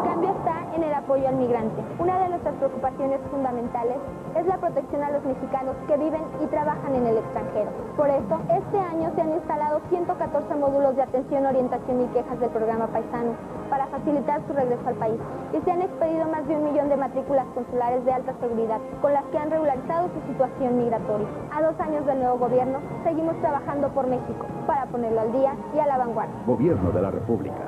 El cambio está en el apoyo al migrante. Una de nuestras preocupaciones fundamentales es la protección a los mexicanos que viven y trabajan en el extranjero. Por eso, este año se han instalado 114 módulos de atención, orientación y quejas del programa Paisano para facilitar su regreso al país. Y se han expedido más de un millón de matrículas consulares de alta seguridad, con las que han regularizado su situación migratoria. A dos años del nuevo gobierno, seguimos trabajando por México, para ponerlo al día y a la vanguardia. Gobierno de la República.